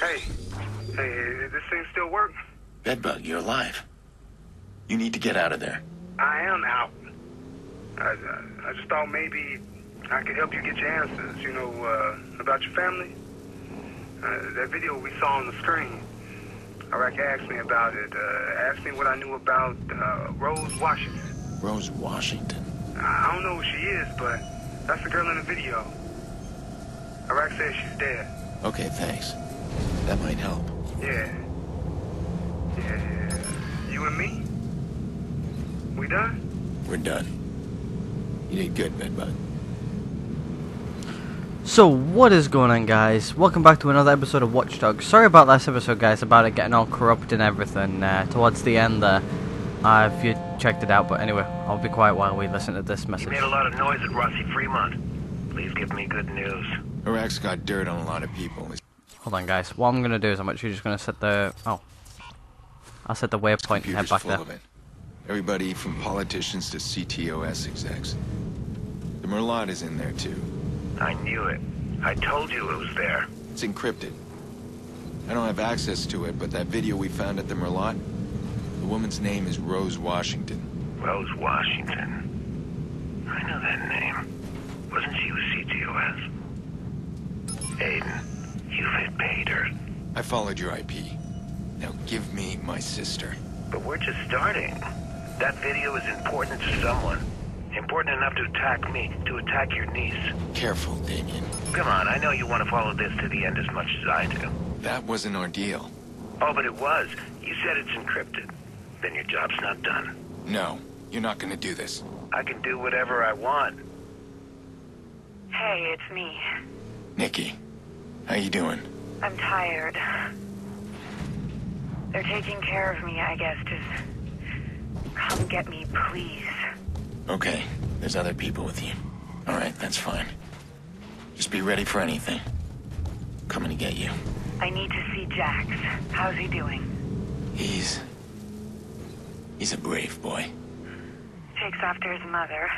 Hey, hey, this thing still work? Bedbug, you're alive. You need to get out of there. I am out. I, I, I just thought maybe I could help you get your answers, you know, uh, about your family. Uh, that video we saw on the screen. Iraq asked me about it. Uh, asked me what I knew about uh, Rose Washington. Rose Washington. I don't know who she is, but that's the girl in the video. Iraq says she's dead. Okay, thanks. That might help. Yeah. Yeah, yeah. You and me? We done? We're done. You did good, Bedbug. So what is going on guys? Welcome back to another episode of Watch Dogs. Sorry about last episode guys, about it getting all corrupt and everything uh, towards the end there. Uh, if you checked it out, but anyway, I'll be quiet while we listen to this You message. made a lot of noise at Rossi Fremont. Please give me good news. Iraq's got dirt on a lot of people. Hold on guys, what I'm gonna do is I'm actually just gonna set the... Oh. I'll set the waypoint and head Computer's back full there. of it. Everybody from politicians to CTOS execs. The Merlaut is in there too. I knew it. I told you it was there. It's encrypted. I don't have access to it, but that video we found at the Merlaut, the woman's name is Rose Washington. Rose Washington. I know that name. Wasn't she with CTOS? Aiden, you've hit pay dirt. I followed your IP. Now give me my sister. But we're just starting. That video is important to someone. Important enough to attack me, to attack your niece. Careful, Damien. Come on, I know you want to follow this to the end as much as I do. That was an ordeal. Oh, but it was. You said it's encrypted. Then your job's not done. No, you're not gonna do this. I can do whatever I want. Hey, it's me. Nicky, how you doing? I'm tired. They're taking care of me, I guess. Just come get me, please. Okay, there's other people with you. All right, that's fine. Just be ready for anything. Coming to get you. I need to see Jax. How's he doing? He's... He's a brave boy. Takes after his mother.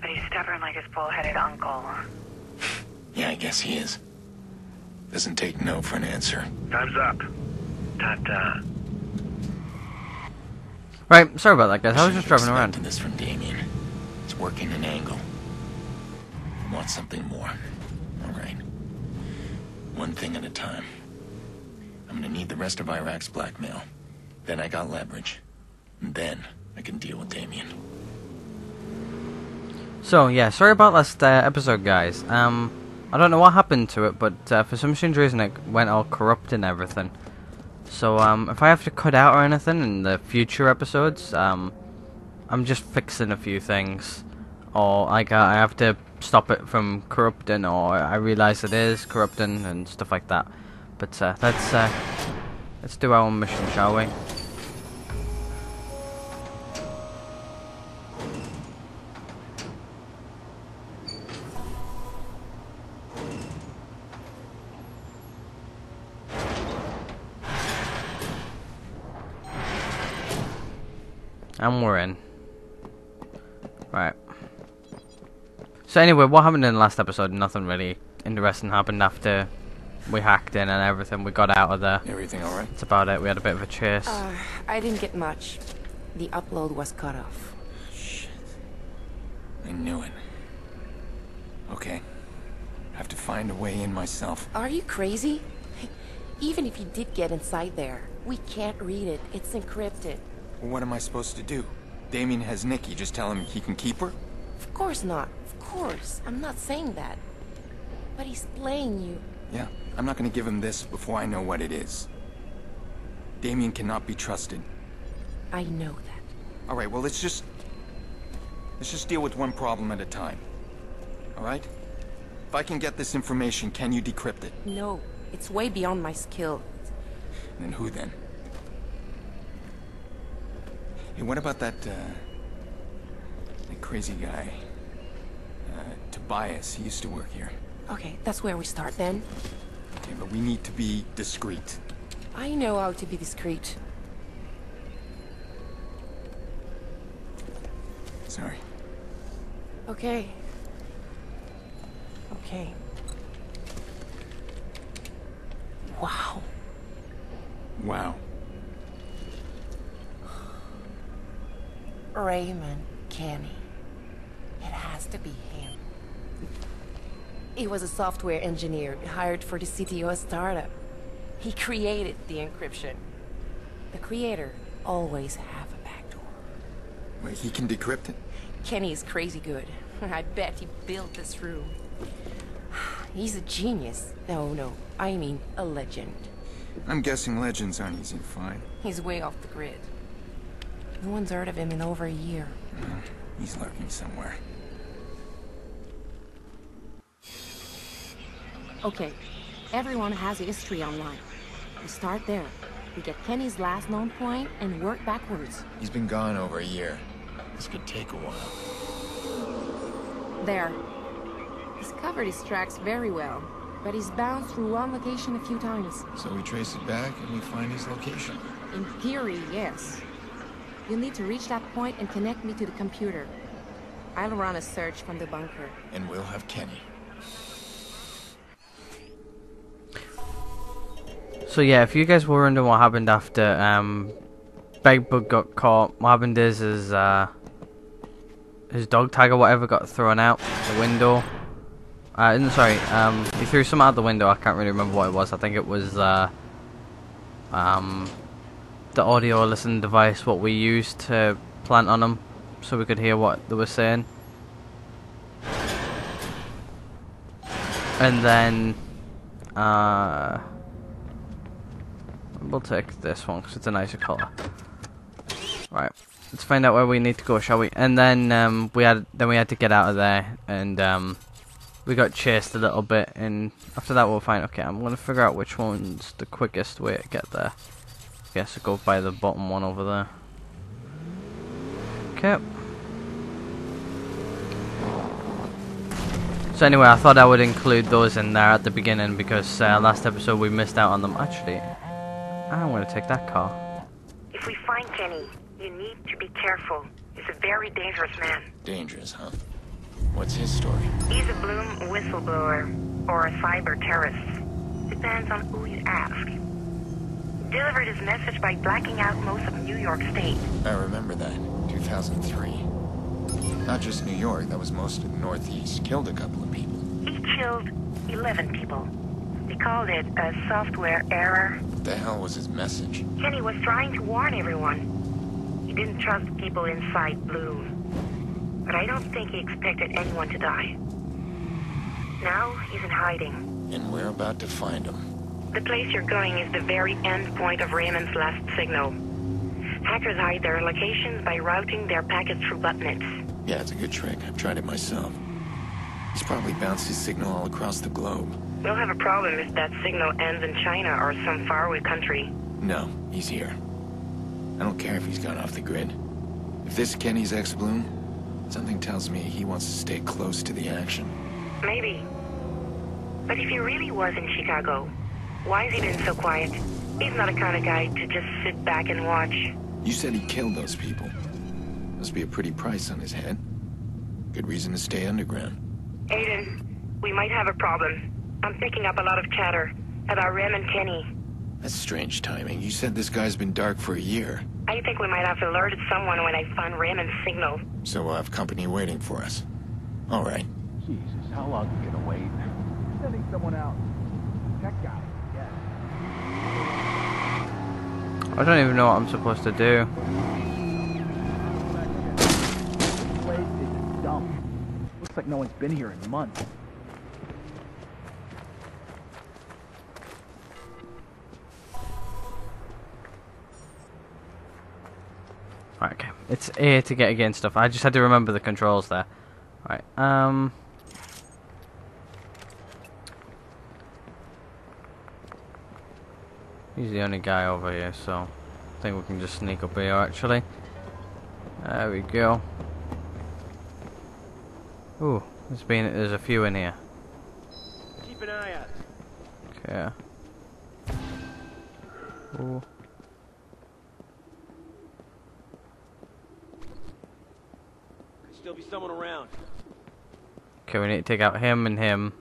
But he's stubborn like his bull-headed uncle. Yeah, I guess he is. Doesn't take no for an answer. Time's up. Ta-ta. Right, sorry about that guys, I was just driving around. this from Damien. It's working an angle. I Want something more. All right. One thing at a time. I'm gonna need the rest of Iraq's blackmail. Then I got leverage. And then I can deal with Damien. So yeah, sorry about last uh, episode guys. Um, I don't know what happened to it, but uh, for some strange reason it went all corrupt and everything. So um, if I have to cut out or anything in the future episodes, um, I'm just fixing a few things, or like uh, I have to stop it from corrupting, or I realize it is corrupting and stuff like that. But uh, let's uh, let's do our own mission, shall we? And we're in. Right. So anyway, what happened in the last episode? Nothing really interesting happened after we hacked in and everything. We got out of there. Everything all right? That's about it. We had a bit of a chase. Uh, I didn't get much. The upload was cut off. Shit. I knew it. Okay. I have to find a way in myself. Are you crazy? Even if you did get inside there, we can't read it. It's encrypted. What am I supposed to do? Damien has Nicky. Just tell him he can keep her? Of course not. Of course. I'm not saying that. But he's playing you. Yeah, I'm not gonna give him this before I know what it is. Damien cannot be trusted. I know that. All right, well, let's just... Let's just deal with one problem at a time. All right? If I can get this information, can you decrypt it? No, it's way beyond my skill. Then who then? Hey, what about that, uh, that crazy guy? Uh, Tobias, he used to work here. Okay, that's where we start then. Okay, but we need to be discreet. I know how to be discreet. Sorry. Okay. Okay. Wow. Wow. Raymond Kenney. It has to be him. He was a software engineer hired for the CTO startup. He created the encryption. The creator always have a backdoor. Wait, he can decrypt it? Kenney is crazy good. I bet he built this room. He's a genius. No, no, I mean a legend. I'm guessing legends aren't easy to find. He's way off the grid. No one's heard of him in over a year. He's lurking somewhere. Okay, everyone has a history online. We start there. We get Kenney's last known point and work backwards. He's been gone over a year. This could take a while. There. He's covered his tracks very well, but he's bounced through one location a few times. So we trace it back and we find his location. In theory, yes. You'll need to reach that point and connect me to the computer. I'll run a search from the bunker. And we'll have Kenney. So yeah, if you guys were wondering what happened after um, Big Bug got caught, what happened is his uh, his dog tag or whatever got thrown out the window. Uh, no, sorry, um, he threw some out the window. I can't really remember what it was. I think it was uh, um, the audio listening device what we used to plant on them so we could hear what they were saying. And then, uh, we'll take this one because it's a nicer color. Right, let's find out where we need to go, shall we? And then um, we had then we had to get out of there, and um, we got chased a little bit. And after that, we'll find. Okay, I'm gonna figure out which one's the quickest way to get there. Guess I go by the bottom one over there. Okay. So anyway, I thought I would include those in there at the beginning because uh, last episode we missed out on them. Actually, I'm going to take that car. If we find Kenney, you need to be careful. He's a very dangerous man. Dangerous, huh? What's his story? He's a Blume whistleblower or a cyber terrorist. Depends on who you ask. Delivered his message by blacking out most of New York State. I remember that. 2003. Not just New York, that was most of the Northeast. Killed a couple of people. He killed 11 people. They called it a software error. What the hell was his message? Kenney was trying to warn everyone. He didn't trust people inside Blume. But I don't think he expected anyone to die. Now he's in hiding. And we're about to find him. The place you're going is the very end point of Raymond's last signal. Hackers hide their locations by routing their packets through botnets. Yeah, it's a good trick. I've tried it myself. He's probably bounced his signal all across the globe. We'll have a problem if that signal ends in China or some faraway country. No, he's here. I don't care if he's gone off the grid. If this is Kenney's ex-Blume, something tells me he wants to stay close to the action. Maybe. But if he really was in Chicago, why has he been so quiet? He's not the kind of guy to just sit back and watch. You said he killed those people. Must be a pretty price on his head. Good reason to stay underground. Aiden, we might have a problem. I'm picking up a lot of chatter about Raymond Kenney. That's strange timing. You said this guy's been dark for a year. I think we might have alerted someone when I found Raymond's signal. So we'll have company waiting for us. All right. Jesus, how long are you gonna wait? Sending someone out. Tech guy. I don't even know what I'm supposed to do. This place is dumb. Looks like no one's been here in months. Right, okay. It's A to get against stuff. I just had to remember the controls there. Right, um... He's the only guy over here, so... I think we can just sneak up here, actually. There we go. Ooh, there's been there's a few in here. Keep an eye out. Okay. Ooh. Could Still be someone around. Okay, we need to take out him and him.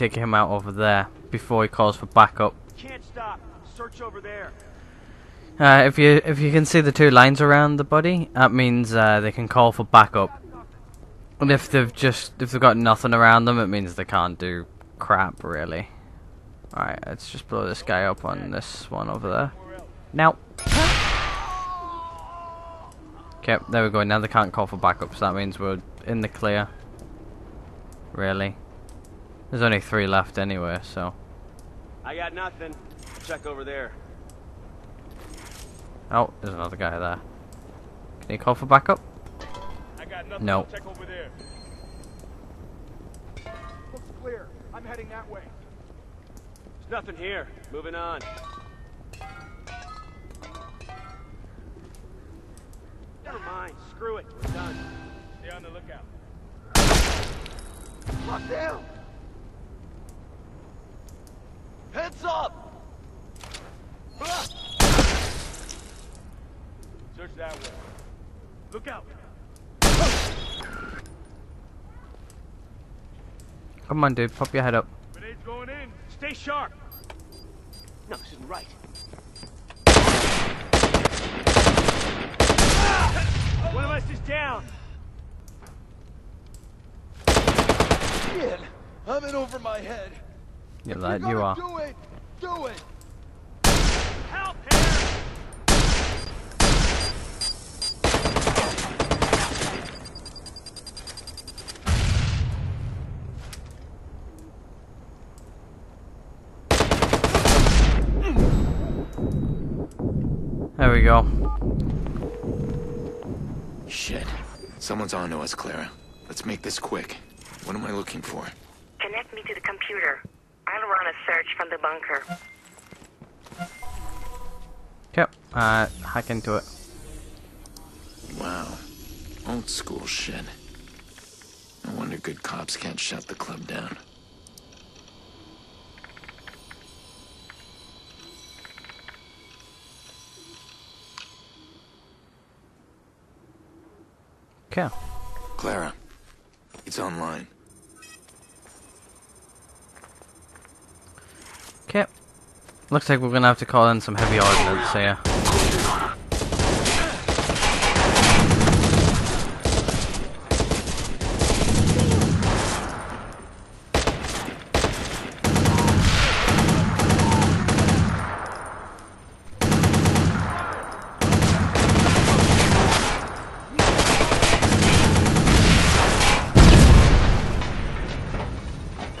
Take him out over there before he calls for backup. Can't stop. Search over there. Uh, if you if you can see the two lines around the body, that means uh, they can call for backup. And if they've just if they've got nothing around them, it means they can't do crap really. Alright, let's just blow this guy up on this one over there. Now. Okay, there we go. Now they can't call for backup, so that means we're in the clear. Really. There's only three left anyway, so. I got nothing. Check over there. Oh, there's another guy there. Can you call for backup? I got nothing. No. Check over there. Looks clear. I'm heading that way. There's nothing here. Moving on. Never mind. Screw it. We're done. Stay on the lookout. Lock down! Heads up! Search that way. Look out. Come on, dude, pop your head up. Grenades going in. Stay sharp. No, this isn't right. One of us is down. Ian, I'm in over my head. Yeah, If you're you are. Do it! Do it! Help here! There we go. Shit. Someone's on to us, Clara. Let's make this quick. What am I looking for? Connect me to the computer. I'll run a search from the bunker. Okay, uh, hack into it. Wow. Old school shit. No wonder good cops can't shut the club down. Okay. Clara, it's online. Okay. Looks like we're gonna have to call in some heavy ordnance here.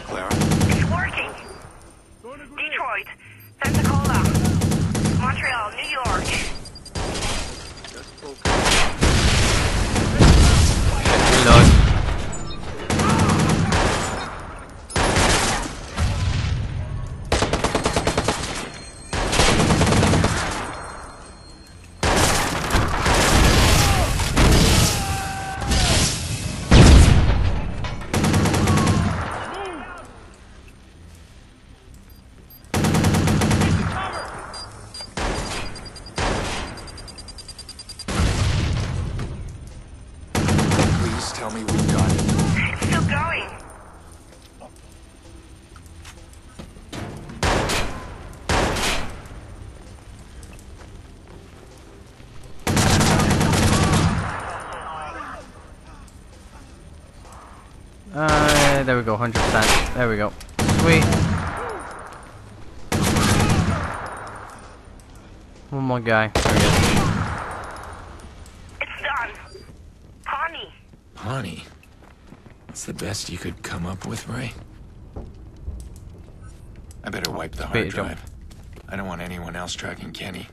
Clara? It's working. Detroit, Pensacola, Montreal, New York. Reload. Please tell me we've got it. It's still going. Uh, there we go, 100%. There we go. Sweet. One more guy. There he is. It's done. Pawnee. Honey. That's the best you could come up with, Ray? I better wipe the hard Beat it, drive. I don't want anyone else tracking Kenney.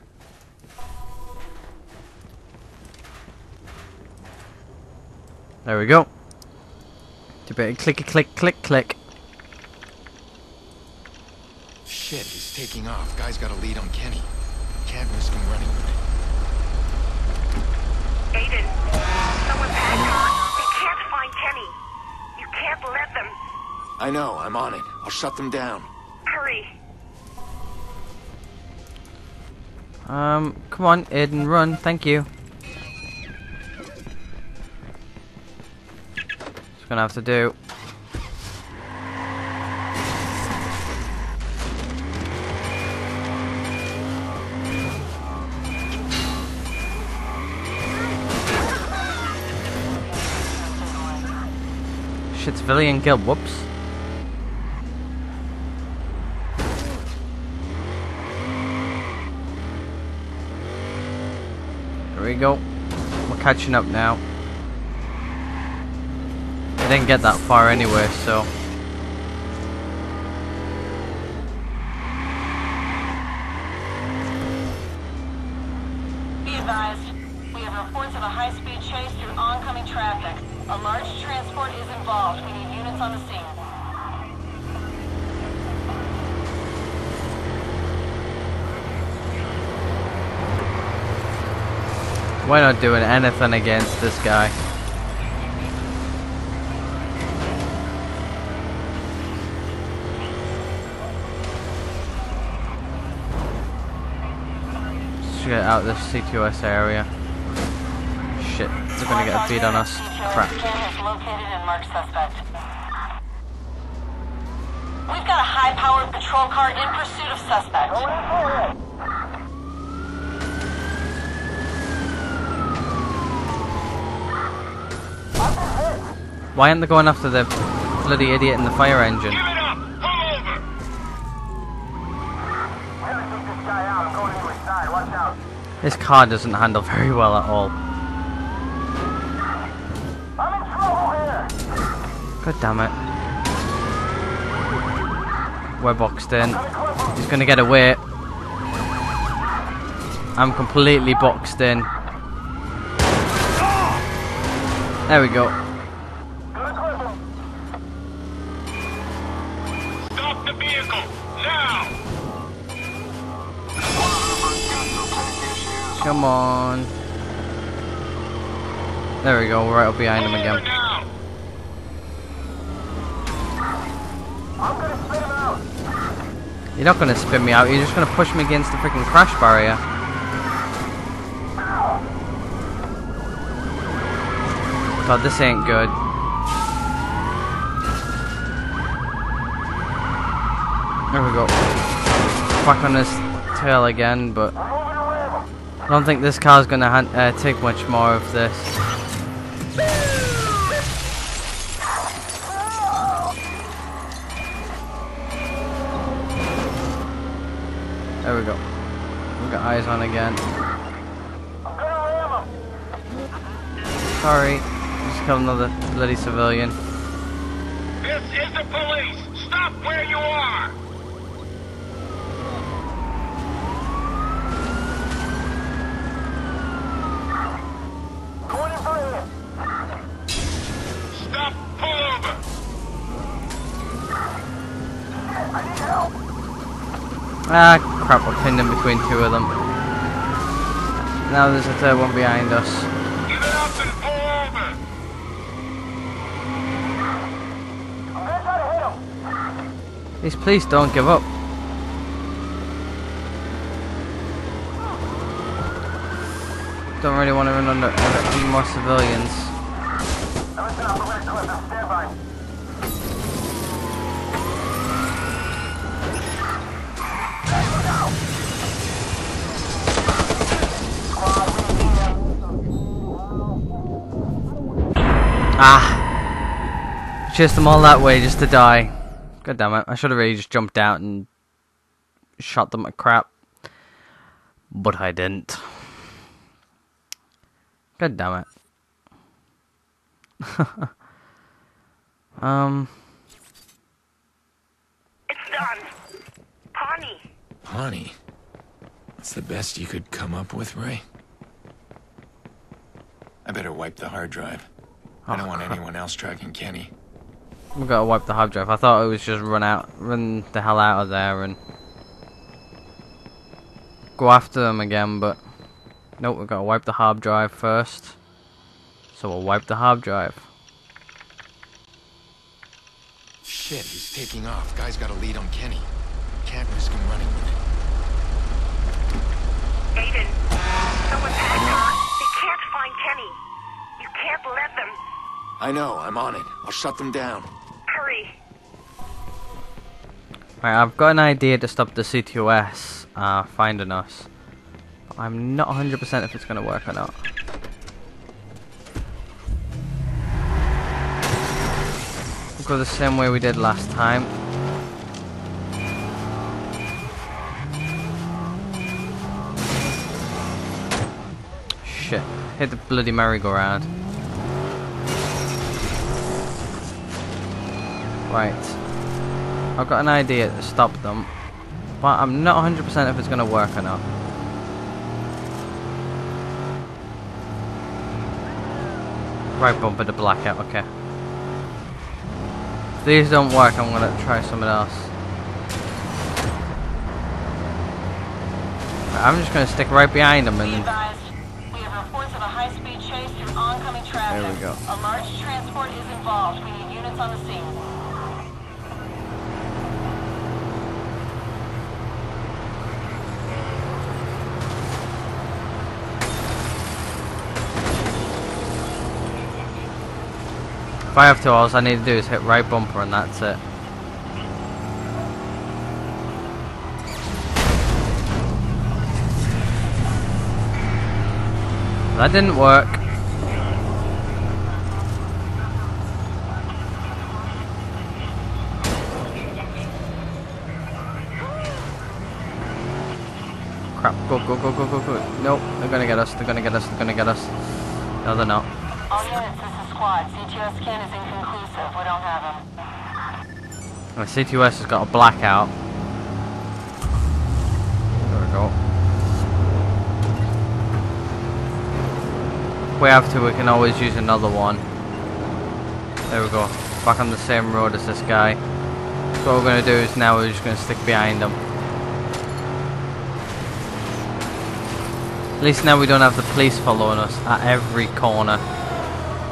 There we go. Do better click, click, click, click. Shit, he's taking off. Guy's got a lead on Kenney. Can't risk him running with it. Aiden, someone packed on. They can't find Kenney. You can't let them. I know, I'm on it. I'll shut them down. Hurry. Um, come on, Aiden, run. Thank you. Gonna have to do. Shit, civilian kill. Whoops. There we go. We're catching up now. I didn't get that far anyway, so. Be advised, we have reports of a high-speed chase through oncoming traffic. A large transport is involved. We need units on the scene. We're not doing anything against this guy. Let's get out of this CTOS area. Shit, they're gonna get a beat on us. Crap. Scan has located and marked suspect. We've got a high-powered patrol car in pursuit of suspect. Why aren't they going after the bloody idiot in the fire engine? Give it up! Pull over! This car doesn't handle very well at all. God damn it. We're boxed in. He's gonna get away. I'm completely boxed in. There we go. Come on. There we go, we're right up behind him again. You're not gonna spin me out, you're just gonna push me against the freaking crash barrier. God, this ain't good. There we go. Back on his tail again, but I don't think this car's gonna uh, take much more of this. There we go. We've got eyes on again. Sorry, just killed another bloody civilian. This is the police! Stop where you are! Ah, crap, we're pinned in between two of them. Now there's a third one behind us. Please, please don't give up. Don't really want to run under under any more civilians. Ah! Chased them all that way just to die. God damn it. I should have really just jumped out and shot them at crap. But I didn't. God damn it. um, It's done. Pawnee. Honey, that's the best you could come up with, Ray? I better wipe the hard drive. I don't want anyone else tracking Kenney. we gotta wipe the hard drive. I thought it was just run out, run the hell out of there and go after them again, but nope, we gotta wipe the hard drive first. So we'll wipe the hard drive. Shit, he's taking off. Guy's got a lead on Kenney. Can't risk him running with it. Aiden, someone's had John. They can't find Kenney. You can't let them. I know, I'm on it. I'll shut them down. Hurry. Right, I've got an idea to stop the CTOS uh, finding us. But I'm not 100% if it's going to work or not. We'll go the same way we did last time. Shit. Hit the bloody merry-go-round. Right. I've got an idea to stop them. But I'm not 100% if it's going to work or not. Right bumper to blackout, okay. If these don't work, I'm going to try something else. Right, I'm just going to stick right behind them and... advised, we have reports of a high-speed chase through oncoming traffic. There we go. A large transport is involved. We need units on the scene. If I have to, all I need to do is hit right bumper and that's it. That didn't work. Crap, go, go, go, go, go, go. Nope, they're gonna get us, they're gonna get us, they're gonna get us. No, they're not. Oh, Squad. CTO scan is inconclusive. We don't have him. My oh, CTOS has got a blackout. There we go. If we have to, we can always use another one. There we go. Back on the same road as this guy. So what we're going to do is now we're just going to stick behind him. At least now we don't have the police following us at every corner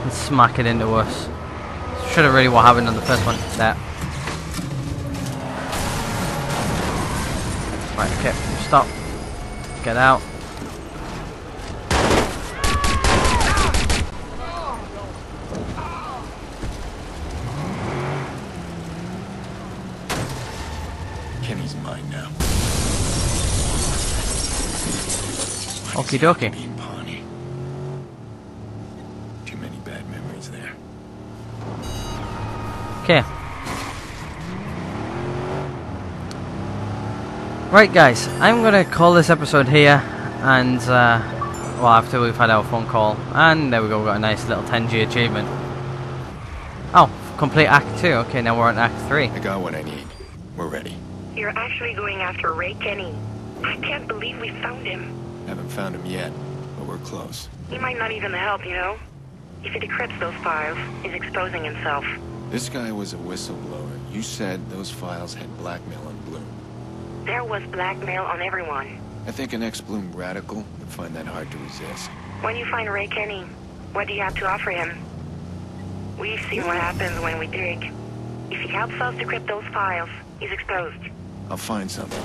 and smack it into us. Should have really what happened on the first one. There. Right, okay, stop. Get out. Kenney's mine now. Okie dokie. Being Pawnee. Too many bad memories there. Okay. Right, guys, I'm gonna call this episode here, and uh, well, after we've had our phone call, and there we go, we've got a nice little 10G achievement. Oh, complete Act 2. Okay, now we're on Act 3. I got what I need. We're ready. You're actually going after Ray Kenney. I can't believe we found him. Haven't found him yet, but we're close. He might not even help, you know? If he decrypts those files, he's exposing himself. This guy was a whistleblower. You said those files had blackmail on Blume. There was blackmail on everyone. I think an ex-Blume radical would find that hard to resist. When you find Ray Kenney, what do you have to offer him? We've seen what happens when we dig. If he helps us decrypt those files, he's exposed. I'll find something.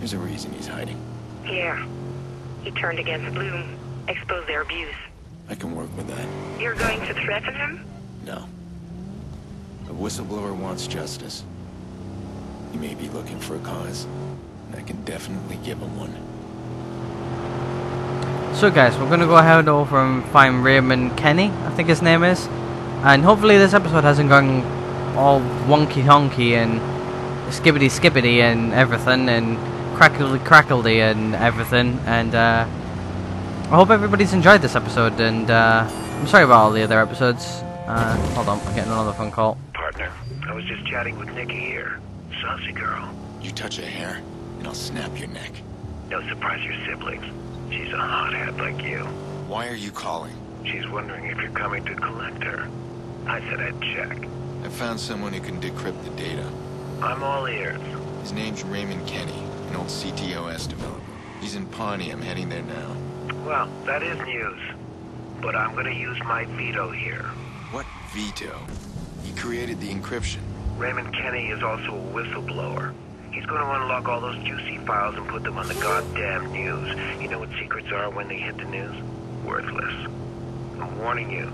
There's a reason he's hiding. Yeah. He turned against Blume, exposed their abuse. I can work with that. You're going to threaten him? No. Whistleblower wants justice. He may be looking for a cause, I can definitely give him one. So, guys, we're gonna go ahead over and find Raymond Kenney, I think his name is, and hopefully this episode hasn't gone all wonky honky and skibbity skibbity and everything and crackly crackledy and everything. And uh, I hope everybody's enjoyed this episode. And uh, I'm sorry about all the other episodes. Uh, hold on, I'm getting another phone call. Partner, I was just chatting with Nicky here. Saucy girl. You touch a hair, and I'll snap your neck. No surprise your siblings. She's a hothead like you. Why are you calling? She's wondering if you're coming to collect her. I said I'd check. I found someone who can decrypt the data. I'm all ears. His name's Raymond Kenney, an old CTOS developer. He's in Pawnee. I'm heading there now. Well, that is news. But I'm gonna use my veto here. What veto? He created the encryption. Raymond Kenney is also a whistleblower. He's going to unlock all those juicy files and put them on the goddamn news. You know what secrets are when they hit the news? Worthless. I'm warning you.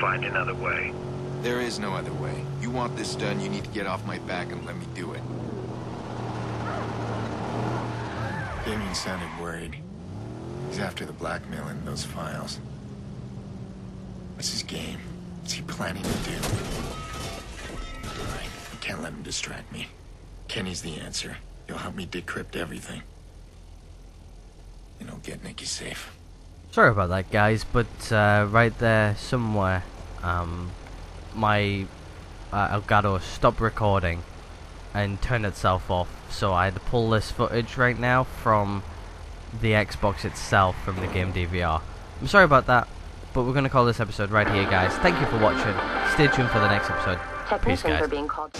Find another way. There is no other way. You want this done, you need to get off my back and let me do it. Damien sounded worried. He's after the blackmail in those files. What's his game? What's he planning to do? Alright, I can't let him distract me. Kenney's the answer. He'll help me decrypt everything. And he'll get Nicky safe. Sorry about that, guys, but uh, right there, somewhere, um, my uh, Elgato stopped recording and turned itself off. So I had to pull this footage right now from the Xbox itself from the game DVR. I'm sorry about that, but we're going to call this episode right here, guys. Thank you for watching. Stay tuned for the next episode. Peace, guys. are being called.